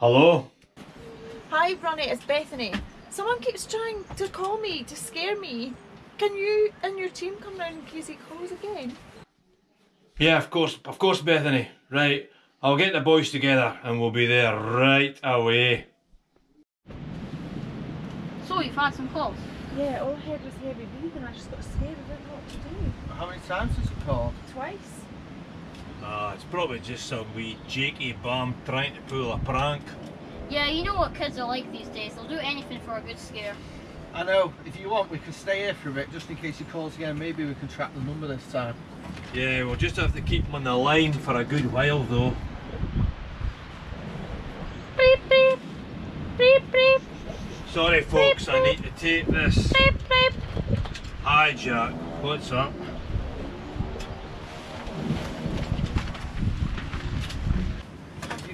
Hello? Hi, Ronnie, it's Bethany. Someone keeps trying to call me to scare me. Can you and your team come round in case he calls again? Yeah, of course, of course, Bethany. Right, I'll get the boys together and we'll be there right away. So you've had some calls? Yeah, all I had was heavy breathing. I just got scared. I didn't know what to do. How many times has it called? Twice. It's probably just some wee jakey bum trying to pull a prank. Yeah, you know what kids are like these days. They'll do anything for a good scare. I know, if you want, we can stay here for a bit just in case he calls again. Maybe we can track the number this time. Yeah, we'll just have to keep him on the line for a good while though. Beep beep. Beep beep. Sorry folks, I need to take this. Beep beep. Hi Jack, what's up?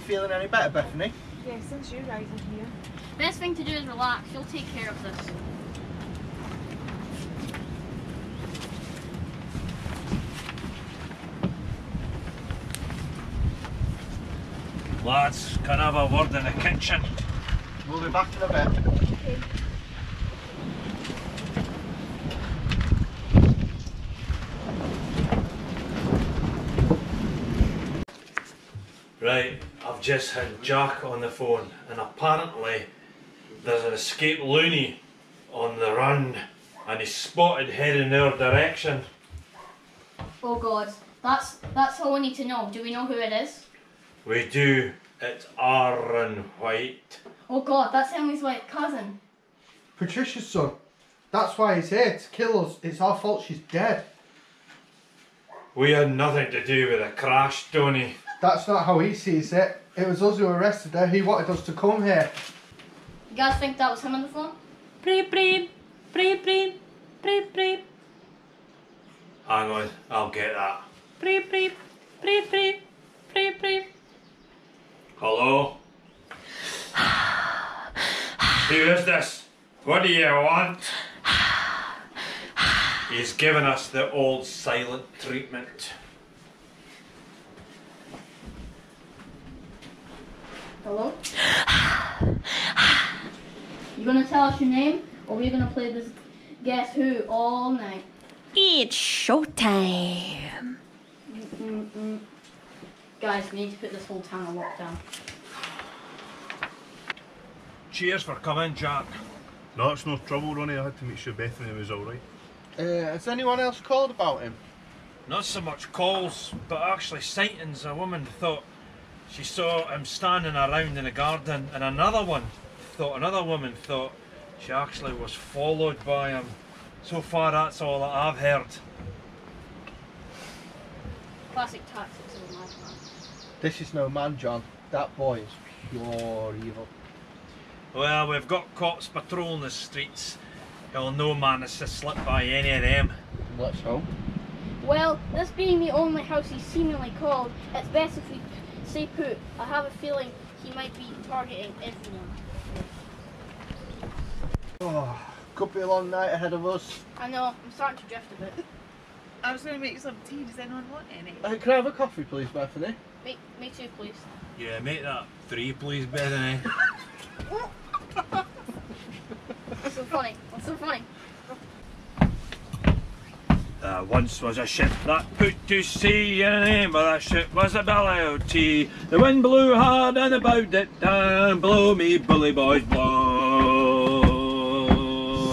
Feeling any better, Bethany? Yeah, since you guys are here. Best thing to do is relax. You'll take care of this. Lads, can I have a word in the kitchen? We'll be back in a bit. Okay. Right, I've just had Jack on the phone and apparently there's an escaped loony on the run and he's spotted heading our direction. Oh God, that's that's all we need to know. Do we know who it is? We do, it's Aaron White. Oh God, that's Emily's white cousin. Patricia's son. That's why he's here, to kill us. It's our fault she's dead. We had nothing to do with the crash, Tony. That's not how he sees it. It was us who arrested her. He wanted us to come here. You guys think that was him on the phone? Beep beep. Beep beep. Beep beep. Hang on, I'll get that. Beep beep. Beep beep. Beep beep. Hello? Who is this? What do you want? He's given us the old silent treatment. Hello? you gonna tell us your name, or we're gonna play this Guess Who all night? It's showtime. Mm-mm-mm. Guys, we need to put this whole town on lockdown. Cheers for coming, Jack. No, it's no trouble, Ronnie. I had to make sure Bethany was alright. Uh, has anyone else called about him? Not so much calls, but actually sightings. A woman thought she saw him standing around in the garden, and another one thought, another woman thought she actually was followed by him. So far, that's all that I've heard. Classic tactics of a madman. This is no man, John. That boy is pure evil. Well, we've got cops patrolling the streets. He'll no manage to slip by any of them. Let's hope. Well, this being the only house he's seemingly called, it's best if we p- stay put. I have a feeling he might be targeting everyone. Oh, could be a long night ahead of us. I know, I'm starting to drift a bit. I was going to make some tea. Does anyone want any? Uh, can I have a coffee, please, Bethany? Me, me too, please. Yeah, make that three, please, Bethany. What's so funny? What's so funny? There once was a ship that put to sea, and the name of that ship was a Belle T. The wind blew hard and about it down. Blow me, bully boys, blow.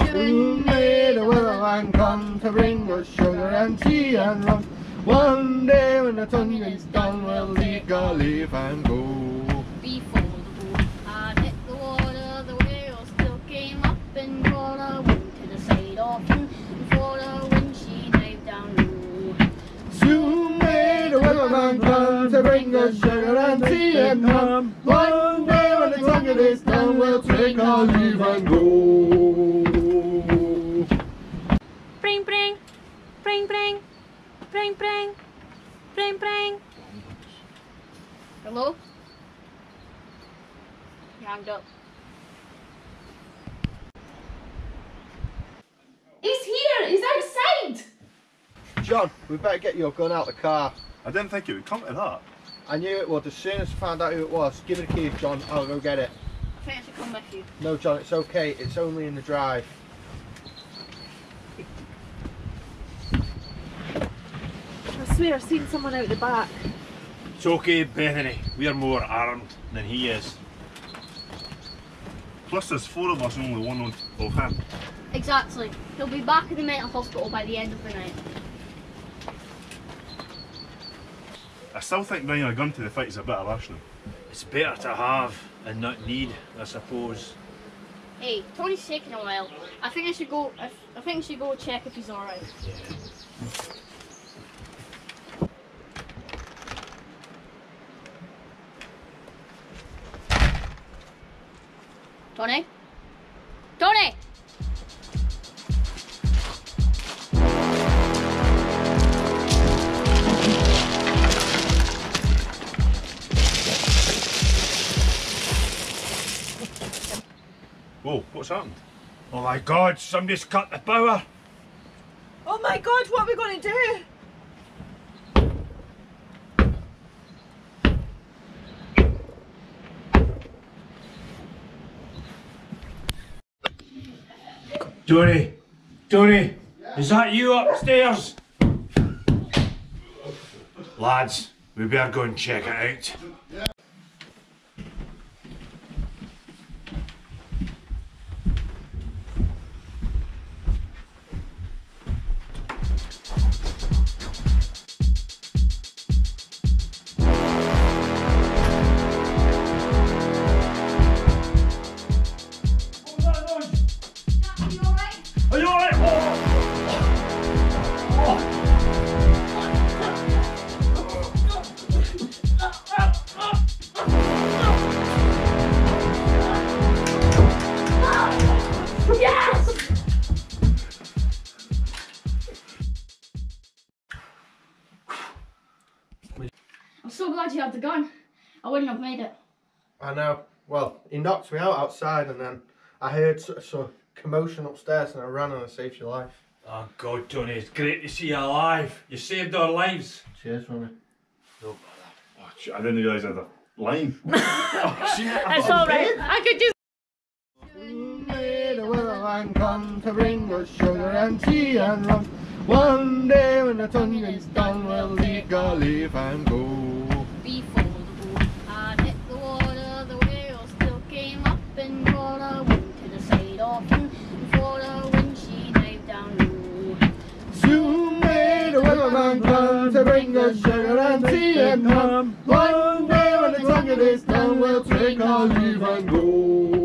Soon may the Wellerman come to bring us sugar and tea and rum. One day when the sun is done, we'll take our leave and go. Before the Wellerman come to bring us sugar and tea and rum. One day when the sun it is done, we'll take our leave and go. Bring, bring, bring, bring, bring, bring, bring, bring. Hello? You hanged up. He's here. He's outside. John, we better get your gun out the car. I didn't think it would come to that. I knew it would. As soon as I found out who it was, give me the keys, John. I'll go get it. I think I should come with you. No, John, it's okay. It's only in the drive. I swear I've seen someone out the back. It's okay, Bethany. We're more armed than he is. Plus, there's four of us and only one of of him. Exactly. He'll be back in the mental hospital by the end of the night. I still think bringing a gun to the fight is a bit irrational. It's better to have and not need, I suppose. Hey, Tony's taking a while. I think I should go. I, I think I should go check if he's alright. Tony? Tony! Whoa, what's happened? Oh my god, somebody's cut the power. Oh my god, what are we going to do? Tony, Tony, is that you upstairs? Lads, we better go and check it out. I wouldn't have made it. I know. Well, he knocked me out outside, and then I heard so, so commotion upstairs, and I ran and I saved your life. Oh god, Tony, it's great to see you alive. You saved our lives. Cheers, Ronnie. Oh, shit, I didn't realise I had a line. It's alright. I could just. May the Wellerman come to bring us sugar and tea and rum. One day when the tonguing is done, we'll take our leave and go. Before and caught a wind to the side of him. Before the wind, she dived down low. Soon may the Wellerman come to bring us sugar and tea and rum. One day when the tonguing is done, we'll take our leave and go.